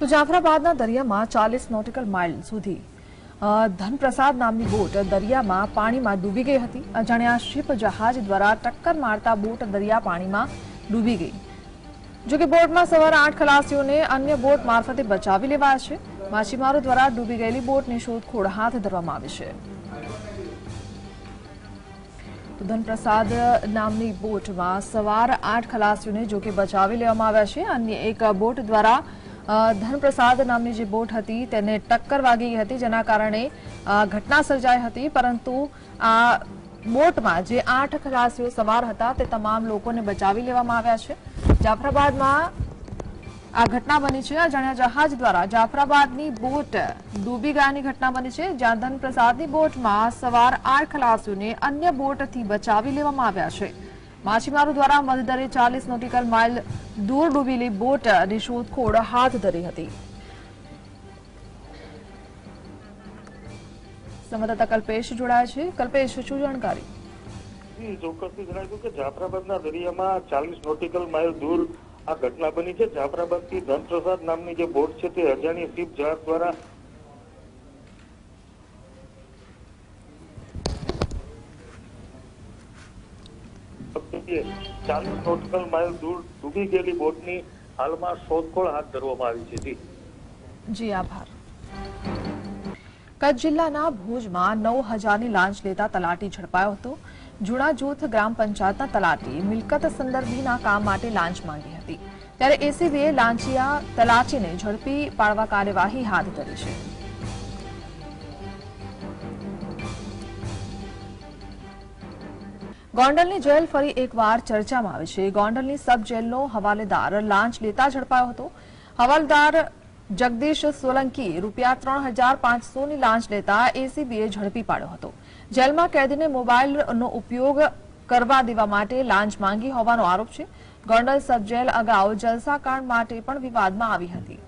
તો જાફરાબાદના દરિયામાં ચાલીસ નોટિકલ માઇલ સુધી ધનપ્રસાદ નામની બોટ દરિયામાં પાણીમાં ડૂબી ગઈ હતી. અજાણ્યા શિપ જહાજ દ્વારા ટક્કર મારતા બોટ દરિયા પાણીમાં ડૂબી ગઈ. જોકે બોટમાં સવાર આઠ ખલાસીઓને અન્ય બોટ મારફતે બચાવી લેવાયા છે. માછીમારો દ્વારા ડૂબી ગયેલી બોટની શોધખોળ હાથ ધરવામાં આવી છે. ધનપ્રસાદ નામની બોટમાં સવાર આઠ ખલાસીઓને જોકે બચાવી લેવામાં આવ્યા છે. અન્ય એક બોટ દ્વારા ધનપ્રસાદ નામની જે બોટ હતી તેને ટક્કર વાગી હતી, જેના કારણે ઘટના સર્જાઈ હતી, પરંતુ આ બોટમાં જે આઠ ખલાસીઓ સવાર હતા, તે તમામ લોકોને બચાવી લેવામાં આવ્યા છે. જાફરાબાદમાં આ ઘટના બની છે. અજાણ્યા જહાજ દ્વારા જાફરાબાદની બોટ ડૂબી ગયાની ઘટના બની છે. જ્યાં ધનપ્રસાદની બોટમાં સવાર આઠ ખલાસીઓને અન્ય બોટથી બચાવી લેવામાં આવ્યા છે. માછીમારો દ્વારા મધદરે ચાલીસ નોટિકલ માઇલ દૂર ડૂબેલી બોટની શોધખોળ હાથ ધરી હતી. સંવાદદાતા કલ્પેશ જોડાયા છે. કલ્પેશ, શું જાણકારી? ચોક્કસથી જણાવ્યું કે જાફરાબાદના દરિયામાં ચાલીસ નોટિકલ માઇલ દૂર આ ઘટના બની છે. જાફરાબાદથી ધનપ્રસાદ નામની જે બોટ છે તે અજાણી શિપ જહાજ દ્વારા ચાલીસ નોટિકલ માઇલ દૂર ડૂબી ગયેલી બોટની હાલમાં શોધખોળ હાથ ધરવામાં આવી છે. જી. આભાર. કચ્છ જિલ્લાના ભુજમાં નવ હજારની લાંચ લેતા તલાટી ઝડપાયો હતો. જૂના જૂથ ગ્રામ પંચાયતના તલાટી મિલકત સંદર્ભીના કામ માટે લાંચ માંગી હતી. ત્યારે એસીબીએ લાંચિયા તલાટીને ઝડપી પાડવા કાર્યવાહી હાથ ધરી છે. ગોંડલની જેલ ફરી એકવાર ચર્ચામાં આવી છે. ગોંડલની સબ જેલનો હવાલેદાર લાંચ લેતા ઝડપાયો હતો. હવાલદાર જગદીશ સોલંકી રૂપિયા ત્રણ હજાર પાંચસોની લાંચ લેતા એસીબીએ ઝડપી પાડ્યો હતો. જેલમાં કેદીને મોબાઈલનો ઉપયોગ કરવા દેવા માટે લાંચ માંગી હોવાનો આરોપ છે. ગોંડલ સબ જેલ અગાઉ જલસાકાંડ માટે પણ વિવાદમાં આવી હતી.